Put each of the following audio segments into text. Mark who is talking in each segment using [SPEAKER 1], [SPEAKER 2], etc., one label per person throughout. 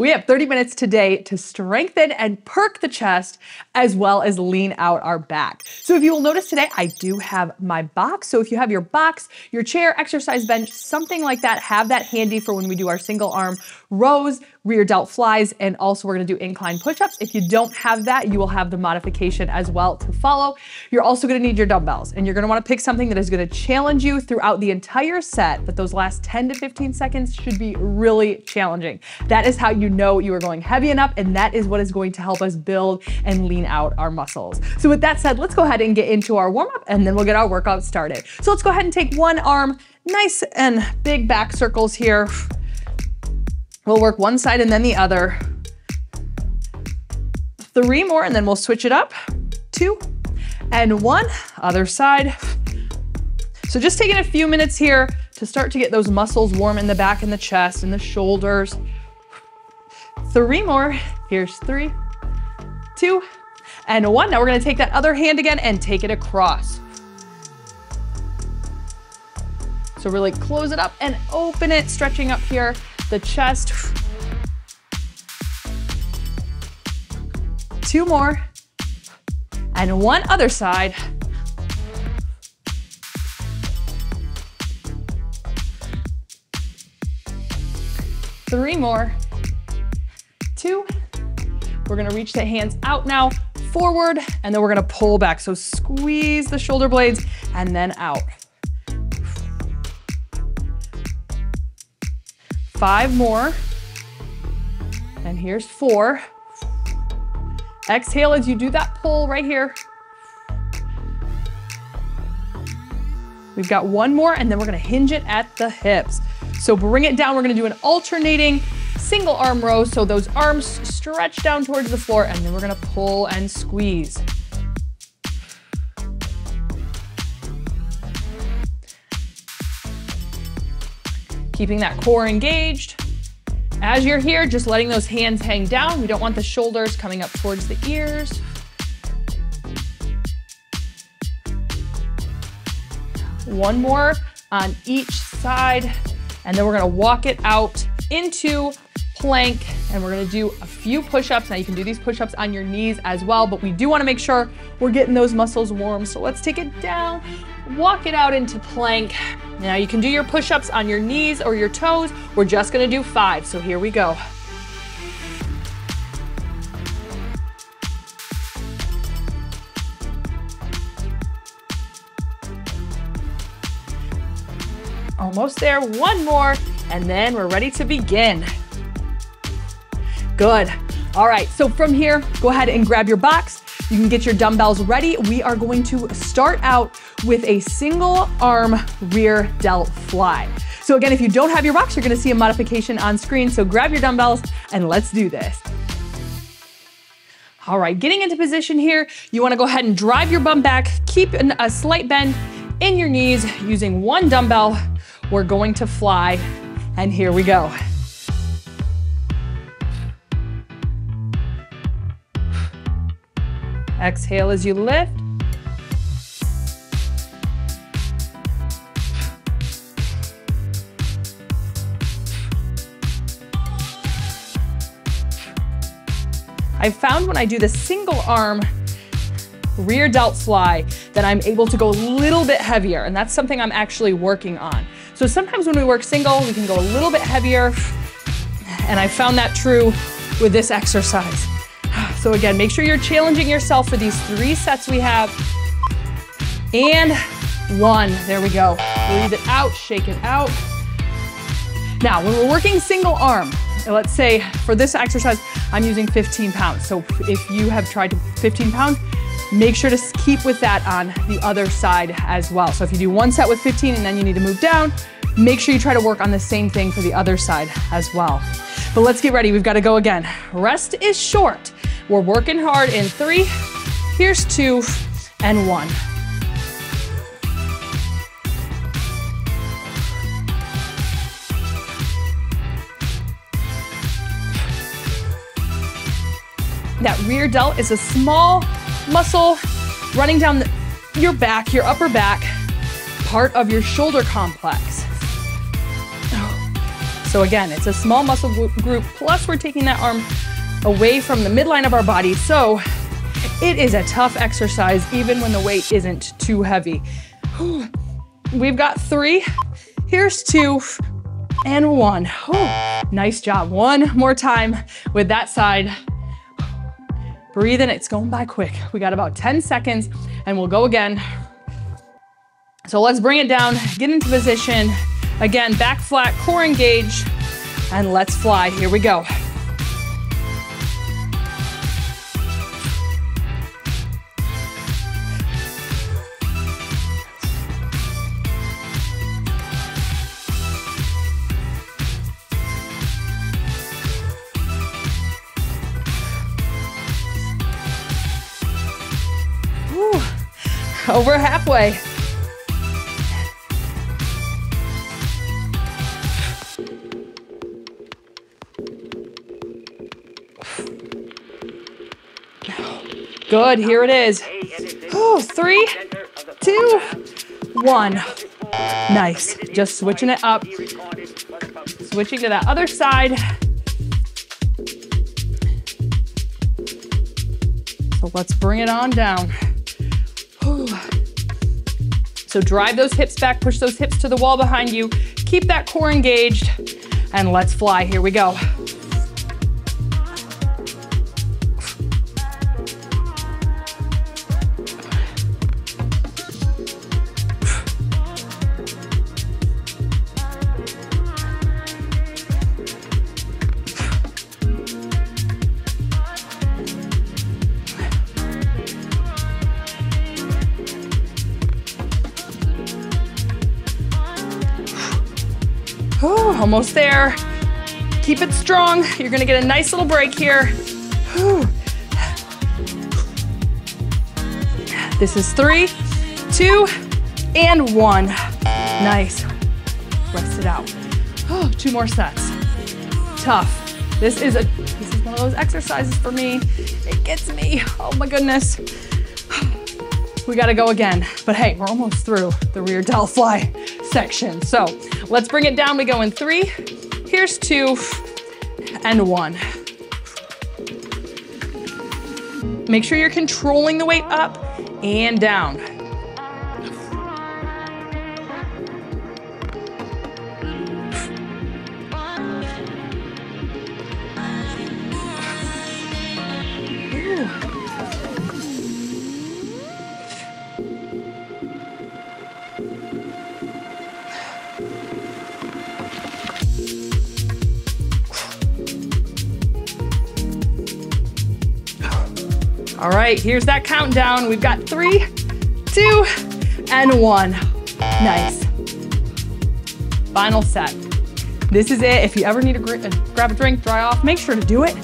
[SPEAKER 1] We have 30 minutes today to strengthen and perk the chest as well as lean out our back. So if you will notice today, I do have my box. So if you have your box, your chair, exercise bench, something like that, have that handy for when we do our single arm rows, rear delt flies, and also we're gonna do incline push-ups. If you don't have that, you will have the modification as well to follow. You're also gonna need your dumbbells, and you're gonna wanna pick something that is gonna challenge you throughout the entire set, but those last 10 to 15 seconds should be really challenging. That is how you know you are going heavy enough, and that is what is going to help us build and lean out our muscles. So with that said, let's go ahead and get into our warm-up, and then we'll get our workout started. So let's go ahead and take one arm, nice and big back circles here. We'll work one side and then the other. Three more and then we'll switch it up. Two and one, other side. So just taking a few minutes here to start to get those muscles warm in the back and the chest and the shoulders. Three more. Here's three, two, and one. Now we're gonna take that other hand again and take it across. So really close it up and open it, stretching up here the chest. Two more. And one other side. Three more. Two. We're gonna reach the hands out now, forward, and then we're gonna pull back. So squeeze the shoulder blades and then out. Five more. And here's four. Exhale as you do that pull right here. We've got one more and then we're gonna hinge it at the hips. So bring it down. We're gonna do an alternating single arm row. So those arms stretch down towards the floor and then we're gonna pull and squeeze. keeping that core engaged. As you're here, just letting those hands hang down. We don't want the shoulders coming up towards the ears. One more on each side, and then we're gonna walk it out into plank, and we're gonna do a few push-ups. Now you can do these push-ups on your knees as well, but we do wanna make sure we're getting those muscles warm. So let's take it down, walk it out into plank. Now you can do your push-ups on your knees or your toes. We're just gonna do five, so here we go. Almost there, one more, and then we're ready to begin. Good. All right, so from here, go ahead and grab your box. You can get your dumbbells ready. We are going to start out with a single arm rear delt fly. So again, if you don't have your box, you're gonna see a modification on screen. So grab your dumbbells and let's do this. All right, getting into position here, you wanna go ahead and drive your bum back, keep an, a slight bend in your knees using one dumbbell. We're going to fly, and here we go. Exhale as you lift. I've found when I do the single arm rear delt fly that I'm able to go a little bit heavier, and that's something I'm actually working on. So sometimes when we work single, we can go a little bit heavier, and I found that true with this exercise. So again, make sure you're challenging yourself for these three sets we have. And one, there we go. Breathe it out, shake it out. Now, when we're working single arm, let's say for this exercise, I'm using 15 pounds. So if you have tried 15 pounds, make sure to keep with that on the other side as well. So if you do one set with 15 and then you need to move down, make sure you try to work on the same thing for the other side as well. But let's get ready, we've gotta go again. Rest is short. We're working hard in three, here's two, and one. That rear delt is a small muscle running down the, your back, your upper back, part of your shoulder complex. So again, it's a small muscle group, plus we're taking that arm away from the midline of our body. So it is a tough exercise, even when the weight isn't too heavy. We've got three. Here's two and one. Oh, nice job. One more time with that side. Breathe in, it's going by quick. We got about 10 seconds and we'll go again. So let's bring it down, get into position. Again, back flat, core engaged, and let's fly. Here we go. Over halfway. Good, here it is. Oh, three, two, one. Nice. Just switching it up. Switching to that other side. So let's bring it on down. So drive those hips back, push those hips to the wall behind you. Keep that core engaged, and let's fly. Here we go. Almost there. Keep it strong. You're gonna get a nice little break here. This is three, two, and one. Nice. Rest it out. Oh, two more sets. Tough. This is a this is one of those exercises for me. It gets me. Oh my goodness. We gotta go again. But hey, we're almost through the rear delt fly section. So let's bring it down. We go in three, here's two, and one. Make sure you're controlling the weight up and down. Right, here's that countdown. We've got three, two, and one. Nice. Final set. This is it. If you ever need to uh, grab a drink, dry off, make sure to do it.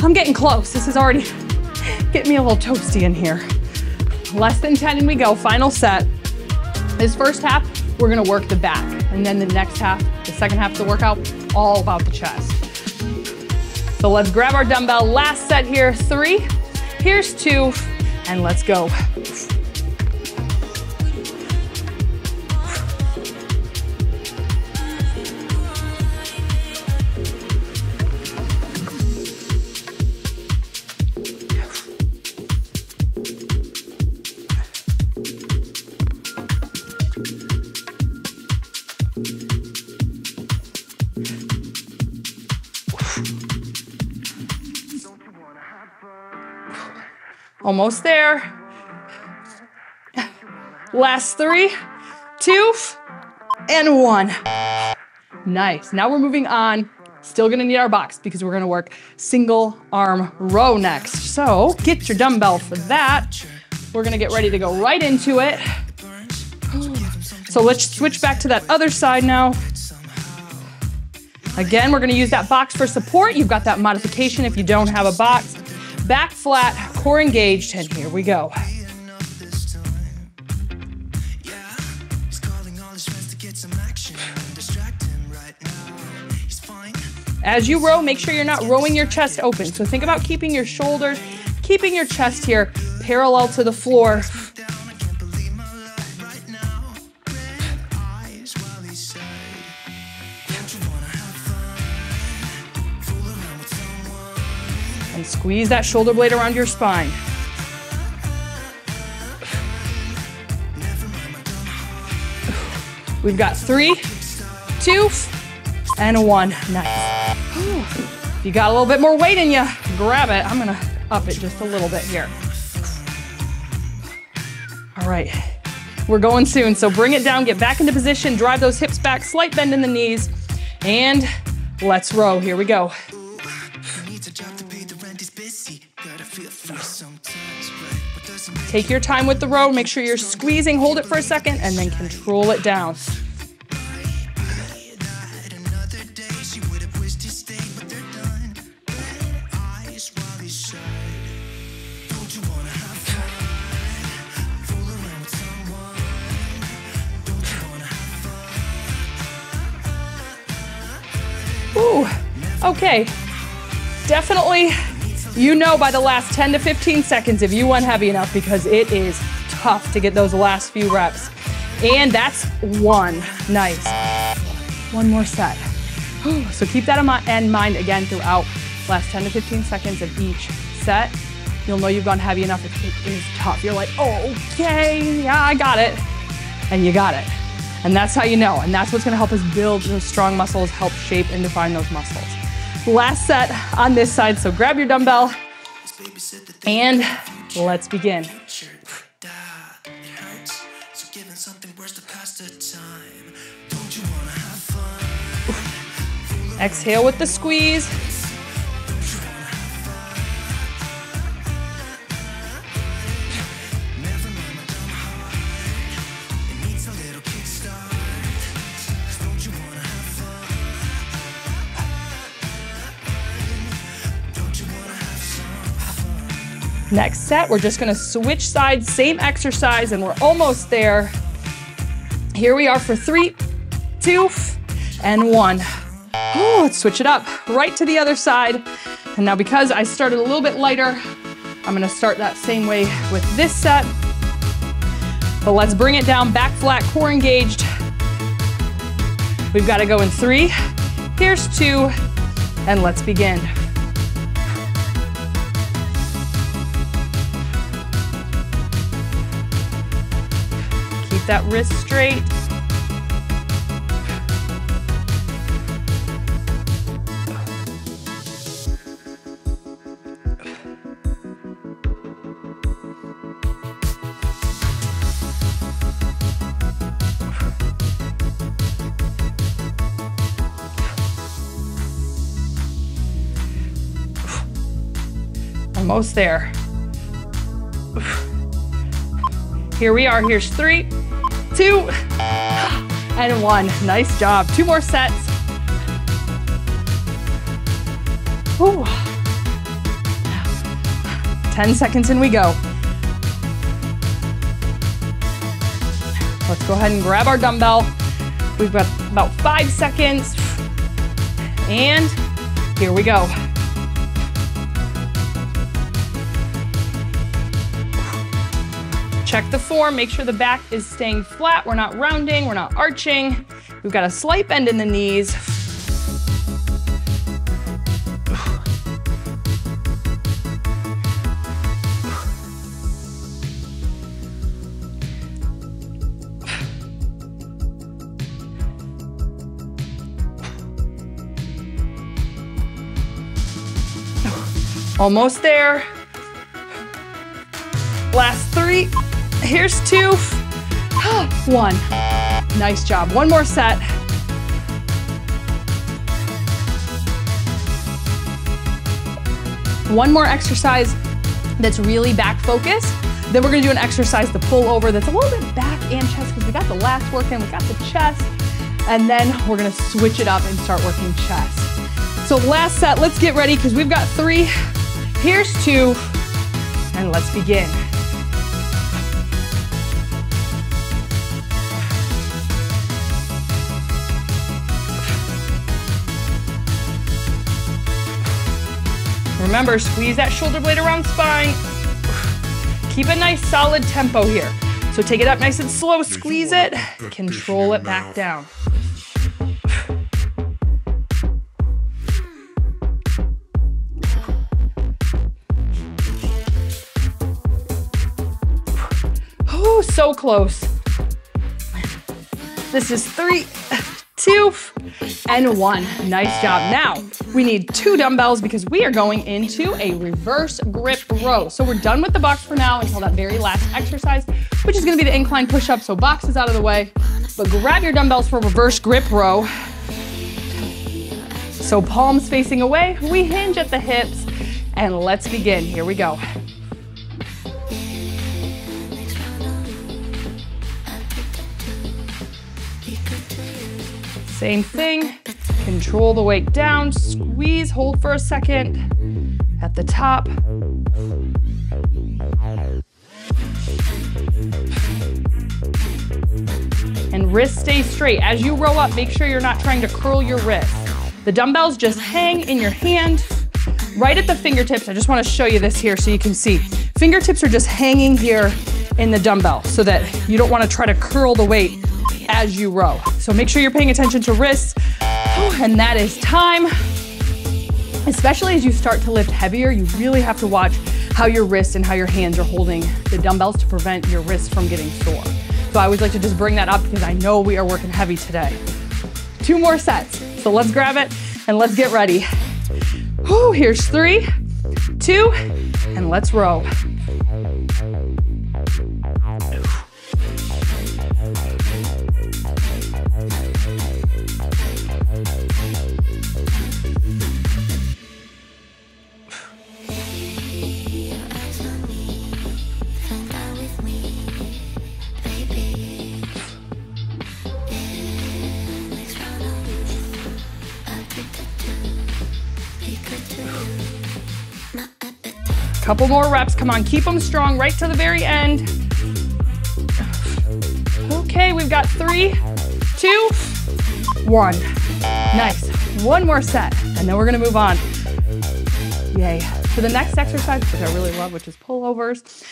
[SPEAKER 1] I'm getting close. This is already getting me a little toasty in here. Less than 10 and we go. Final set. This first half, we're gonna work the back. And then the next half, the second half of the workout, all about the chest. So let's grab our dumbbell. Last set here, three, Here's two, and let's go. Almost there. Last three, two, and one. Nice. Now we're moving on. Still gonna need our box because we're gonna work single arm row next. So get your dumbbell for that. We're gonna get ready to go right into it. So let's switch back to that other side now. Again, we're gonna use that box for support. You've got that modification if you don't have a box. Back flat, core engaged, and here we go. As you row, make sure you're not rowing your chest open. So think about keeping your shoulders, keeping your chest here parallel to the floor. Squeeze that shoulder blade around your spine. We've got three, two, and one. Nice. If you got a little bit more weight in you, grab it. I'm gonna up it just a little bit here. All right, we're going soon. So bring it down, get back into position, drive those hips back, slight bend in the knees, and let's row. Here we go. Take your time with the row. Make sure you're squeezing. Hold it for a second and then control it down. Ooh, okay. Definitely you know by the last 10 to 15 seconds if you went heavy enough because it is tough to get those last few reps. And that's one. Nice. One more set. So keep that in mind again throughout last 10 to 15 seconds of each set. You'll know you've gone heavy enough if it is tough. You're like, oh, okay, yeah, I got it. And you got it. And that's how you know. And that's what's gonna help us build those strong muscles, help shape and define those muscles. Last set on this side, so grab your dumbbell and let's begin. Exhale with the squeeze. Next set, we're just gonna switch sides, same exercise, and we're almost there. Here we are for three, two, and one. Oh, let's switch it up. Right to the other side. And now because I started a little bit lighter, I'm gonna start that same way with this set. But let's bring it down, back flat, core engaged. We've gotta go in three. Here's two, and let's begin. That wrist straight. Almost there. Here we are. Here's three, two, and one. Nice job. Two more sets. Ooh. 10 seconds and we go. Let's go ahead and grab our dumbbell. We've got about five seconds. And here we go. Check the form, make sure the back is staying flat. We're not rounding, we're not arching. We've got a slight bend in the knees. Almost there. Last three. Here's two. One. Nice job. One more set. One more exercise that's really back focused. Then we're gonna do an exercise to pull over that's a little bit back and chest because we got the last work in, we got the chest, and then we're gonna switch it up and start working chest. So last set, let's get ready because we've got three. Here's two, and let's begin. Remember, squeeze that shoulder blade around spine. Keep a nice solid tempo here. So take it up nice and slow, squeeze it, control it back down. Oh, so close. This is three two, and one. Nice job. Now, we need two dumbbells because we are going into a reverse grip row. So we're done with the box for now until that very last exercise, which is gonna be the incline push-up. So box is out of the way, but grab your dumbbells for reverse grip row. So palms facing away, we hinge at the hips, and let's begin. Here we go. Same thing. Control the weight down, squeeze, hold for a second at the top. And wrist stay straight. As you row up, make sure you're not trying to curl your wrist. The dumbbells just hang in your hand right at the fingertips. I just wanna show you this here so you can see. Fingertips are just hanging here in the dumbbell so that you don't wanna try to curl the weight as you row. So make sure you're paying attention to wrists. And that is time. Especially as you start to lift heavier, you really have to watch how your wrists and how your hands are holding the dumbbells to prevent your wrists from getting sore. So I always like to just bring that up because I know we are working heavy today. Two more sets. So let's grab it and let's get ready. Whew, here's three, two, and let's row. Couple more reps, come on, keep them strong right to the very end. Okay, we've got three, two, one. Nice, one more set, and then we're gonna move on. Yay. To the next exercise, which I really love, which is pullovers.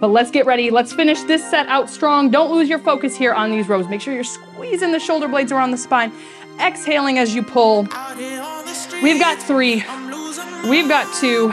[SPEAKER 1] But let's get ready. Let's finish this set out strong. Don't lose your focus here on these rows. Make sure you're squeezing the shoulder blades around the spine, exhaling as you pull. We've got three, we've got two,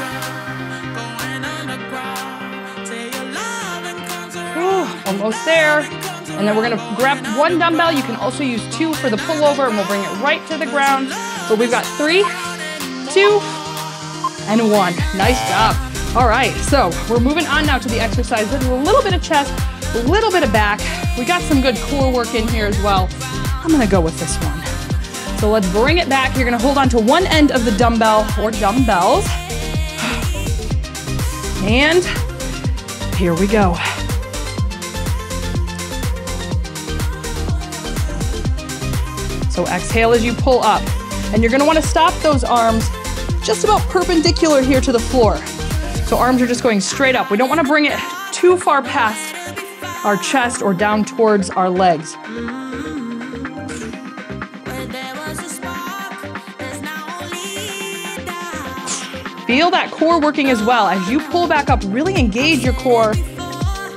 [SPEAKER 1] almost there. And then we're gonna grab one dumbbell. You can also use two for the pullover and we'll bring it right to the ground. But we've got three, two, and one. Nice job. All right, so we're moving on now to the exercise. A little bit of chest, a little bit of back. We got some good core work in here as well. I'm gonna go with this one. So let's bring it back. You're gonna hold on to one end of the dumbbell or dumbbells. And here we go. So exhale as you pull up. And you're gonna wanna stop those arms just about perpendicular here to the floor. So arms are just going straight up. We don't wanna bring it too far past our chest or down towards our legs. Feel that core working as well. As you pull back up, really engage your core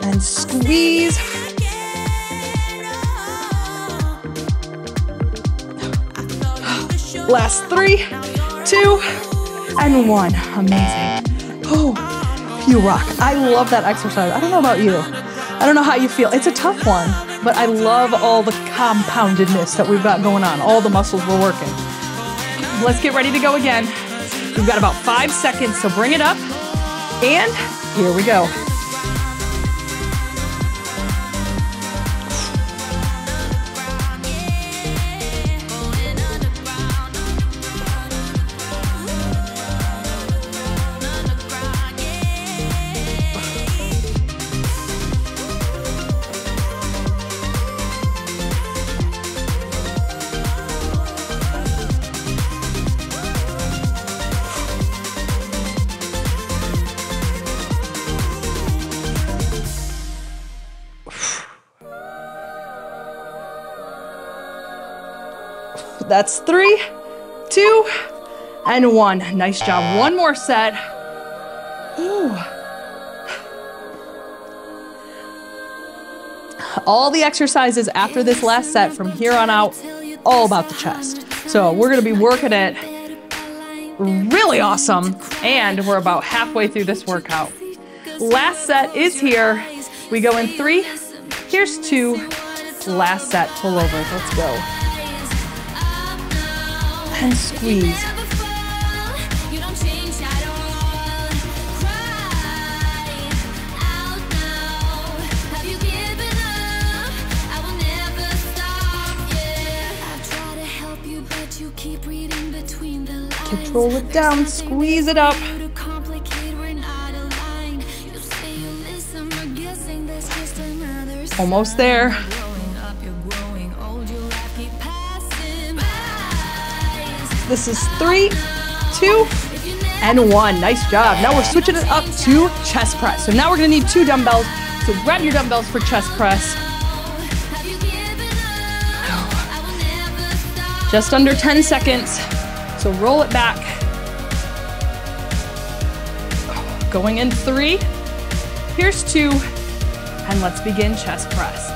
[SPEAKER 1] and squeeze Last three, two, and one. Amazing. Oh, you rock. I love that exercise. I don't know about you. I don't know how you feel. It's a tough one, but I love all the compoundedness that we've got going on, all the muscles we're working. Let's get ready to go again. We've got about five seconds, so bring it up. And here we go. That's three, two, and one. Nice job. Ah. One more set. Ooh. All the exercises after this last set from here on out, all about the chest. So we're gonna be working it really awesome, and we're about halfway through this workout. Last set is here. We go in three, here's two, last set, pullovers, let's go. And squeeze. Control it down, squeeze it up. Almost there. This is three, two, and one. Nice job. Now we're switching it up to chest press. So now we're gonna need two dumbbells. So grab your dumbbells for chest press. Just under 10 seconds. So roll it back. Going in three. Here's two. And let's begin chest press.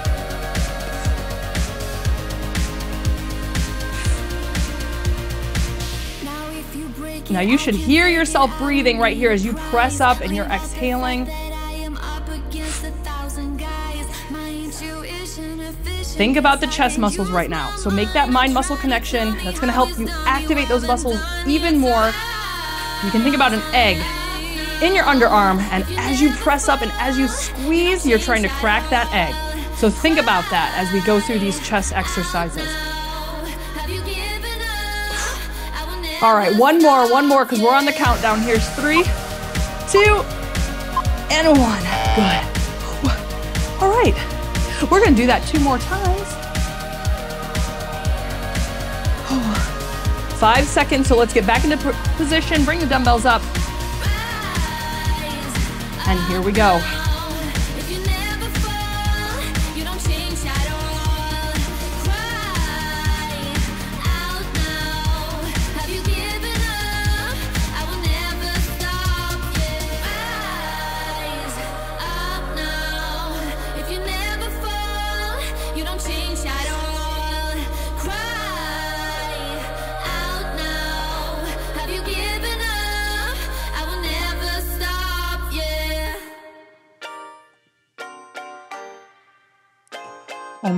[SPEAKER 1] Now you should hear yourself breathing right here as you press up and you're exhaling. Think about the chest muscles right now. So make that mind muscle connection. That's gonna help you activate those muscles even more. You can think about an egg in your underarm, and as you press up and as you squeeze, you're trying to crack that egg. So think about that as we go through these chest exercises. All right, one more, one more, because we're on the countdown. Here's three, two, and one. Good. All right. We're gonna do that two more times. Five seconds, so let's get back into position, bring the dumbbells up. And here we go.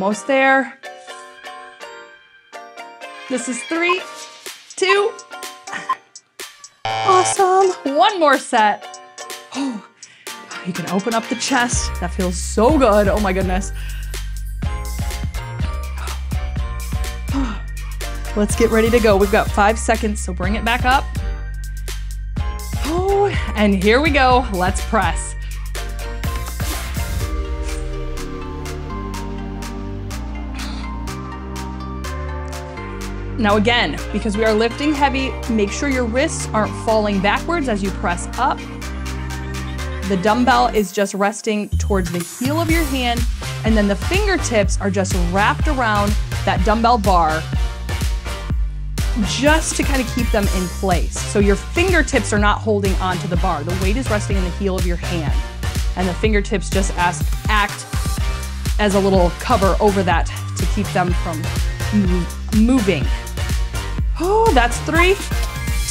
[SPEAKER 1] Almost there. This is three, two. Awesome. One more set. Oh, you can open up the chest. That feels so good. Oh my goodness. Let's get ready to go. We've got five seconds, so bring it back up. Oh, and here we go. Let's press. Now again, because we are lifting heavy, make sure your wrists aren't falling backwards as you press up. The dumbbell is just resting towards the heel of your hand, and then the fingertips are just wrapped around that dumbbell bar just to kind of keep them in place. So your fingertips are not holding onto the bar. The weight is resting in the heel of your hand. And the fingertips just ask, act as a little cover over that to keep them from moving. Oh, that's three,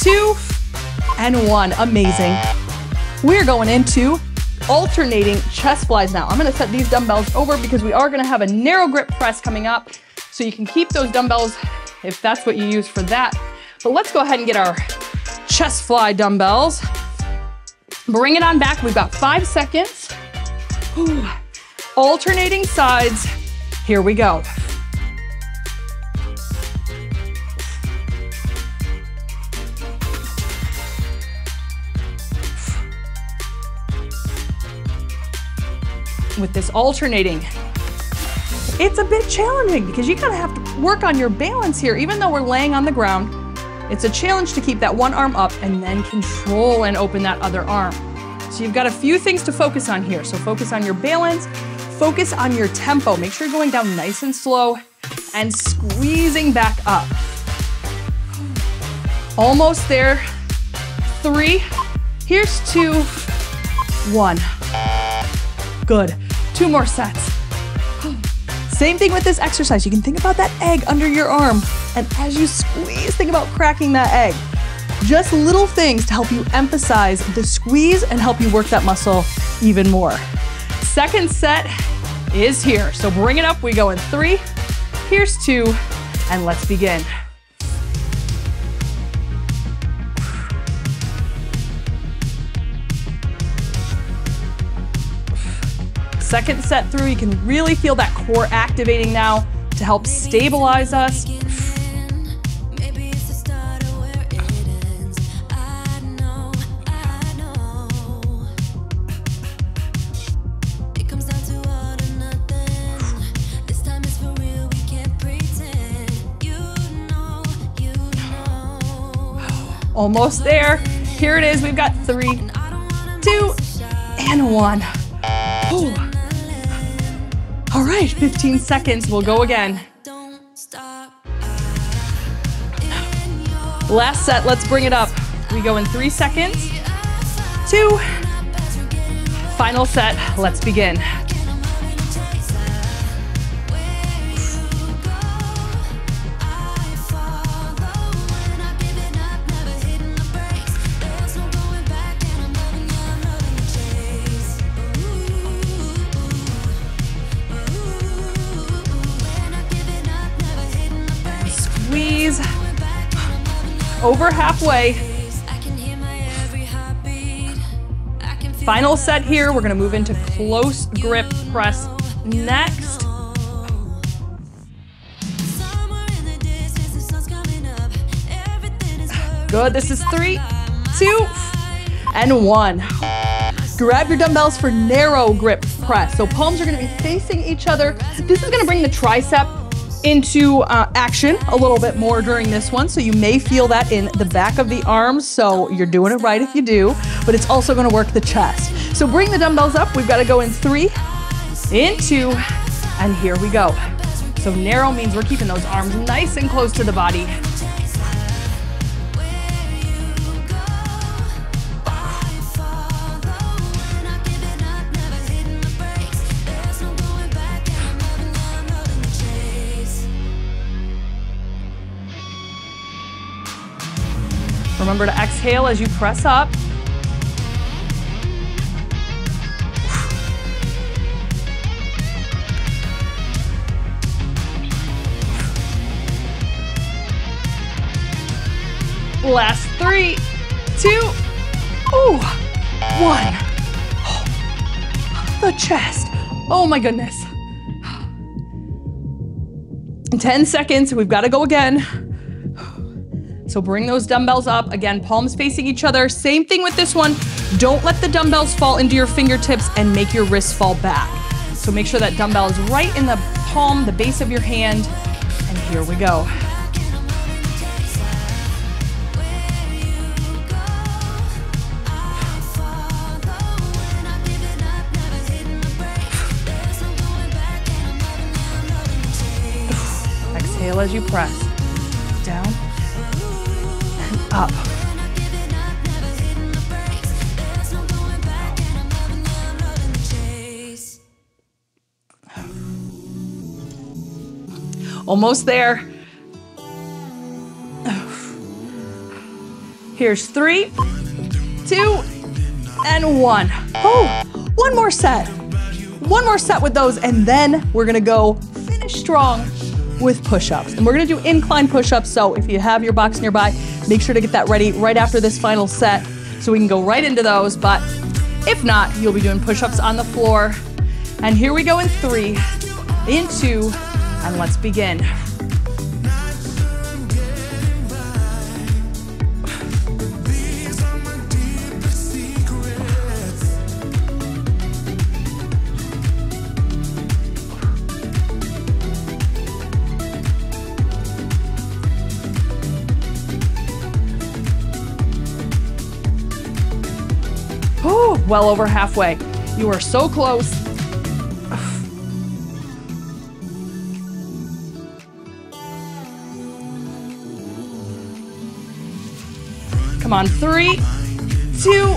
[SPEAKER 1] two, and one. Amazing. We're going into alternating chest flies now. I'm gonna set these dumbbells over because we are gonna have a narrow grip press coming up. So you can keep those dumbbells if that's what you use for that. But let's go ahead and get our chest fly dumbbells. Bring it on back. We've got five seconds. Ooh. Alternating sides. Here we go. With this alternating. It's a bit challenging because you kind of have to work on your balance here. Even though we're laying on the ground, it's a challenge to keep that one arm up and then control and open that other arm. So you've got a few things to focus on here. So focus on your balance, focus on your tempo. Make sure you're going down nice and slow and squeezing back up. Almost there. Three. Here's two. One. Good. Two more sets. Same thing with this exercise. You can think about that egg under your arm. And as you squeeze, think about cracking that egg. Just little things to help you emphasize the squeeze and help you work that muscle even more. Second set is here. So bring it up. We go in three. Here's two. And let's begin. Second set through, you can really feel that core activating now to help stabilize us. Almost there. Here it is. We've got three, two, and one. Ooh. All right, 15 seconds. We'll go again. Last set, let's bring it up. We go in three seconds. Two. Final set, let's begin. Over halfway. Final set here. We're gonna move into close grip press next. Good, this is three, two, and one. Grab your dumbbells for narrow grip press. So palms are gonna be facing each other. This is gonna bring the tricep into uh, action a little bit more during this one. So you may feel that in the back of the arms. So you're doing it right if you do, but it's also gonna work the chest. So bring the dumbbells up. We've gotta go in three, in two, and here we go. So narrow means we're keeping those arms nice and close to the body. Remember to exhale as you press up. Last three, two, ooh, one. The chest. Oh my goodness. 10 seconds. We've got to go again. So bring those dumbbells up. Again, palms facing each other. Same thing with this one. Don't let the dumbbells fall into your fingertips and make your wrists fall back. So make sure that dumbbell is right in the palm, the base of your hand. And here we go. Exhale as you press. Up. Almost there. Here's three, two, and one. Oh, one more set. One more set with those, and then we're gonna go finish strong with push-ups. And we're gonna do incline push-ups, so if you have your box nearby, make sure to get that ready right after this final set so we can go right into those. But if not, you'll be doing push-ups on the floor. And here we go in three, in two, and let's begin. Well over halfway. You are so close. Come on, three, two,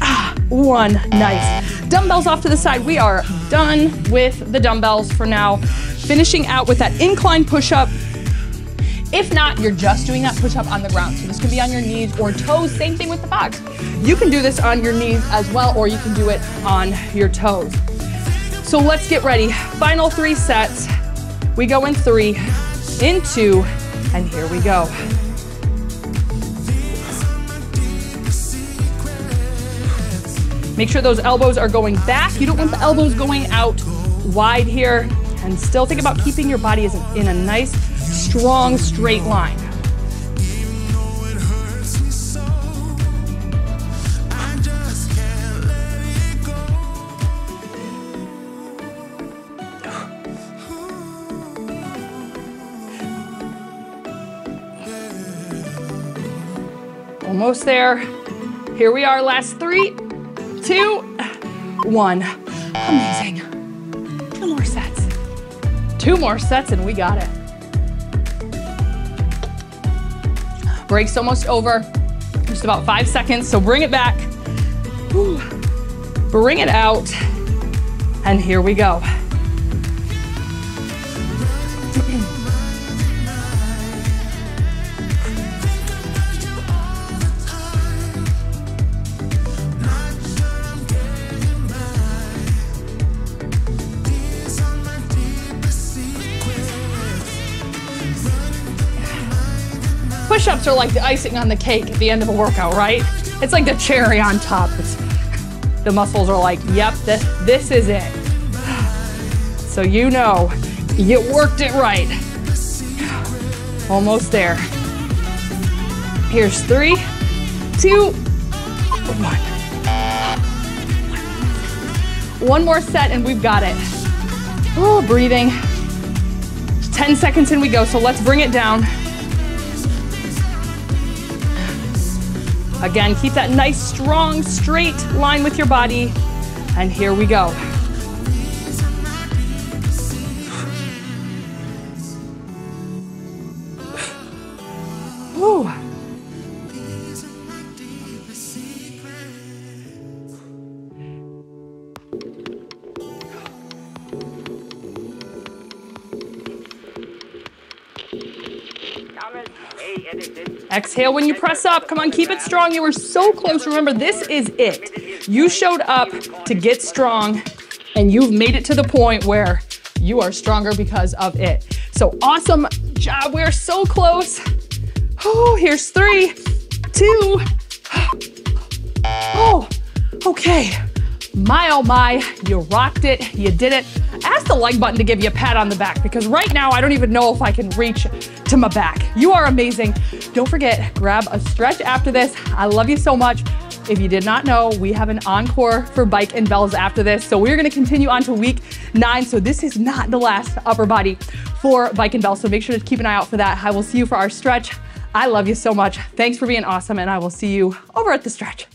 [SPEAKER 1] ah, one. Nice. Dumbbells off to the side. We are done with the dumbbells for now. Finishing out with that incline push-up. If not, you're just doing that push-up on the ground. So this could be on your knees or toes. Same thing with the box. You can do this on your knees as well, or you can do it on your toes. So let's get ready. Final three sets. We go in three, in two, and here we go. Make sure those elbows are going back. You don't want the elbows going out wide here. And still think about keeping your body in a nice, strong, straight line. Almost there. Here we are, last three, two, one. Amazing. Two more sets. Two more sets and we got it. Break's almost over. Just about five seconds, so bring it back. Whew. Bring it out. And here we go. Are like the icing on the cake at the end of a workout, right? It's like the cherry on top. It's, the muscles are like, yep, this, this is it. So you know, you worked it right. Almost there. Here's three, two, one. One more set and we've got it. Oh, breathing. 10 seconds in we go, so let's bring it down. Again, keep that nice, strong, straight line with your body. And here we go. Exhale when you press up. Come on, keep it strong. You were so close. Remember, this is it. You showed up to get strong, and you've made it to the point where you are stronger because of it. So awesome job. We're so close. Oh, here's three, two. Oh, okay. My oh my, you rocked it, you did it. Ask the like button to give you a pat on the back because right now I don't even know if I can reach to my back. You are amazing. Don't forget, grab a stretch after this. I love you so much. If you did not know, we have an encore for bike and bells after this. So we're gonna continue on to week nine. So this is not the last upper body for bike and bells. So make sure to keep an eye out for that. I will see you for our stretch. I love you so much. Thanks for being awesome and I will see you over at the stretch.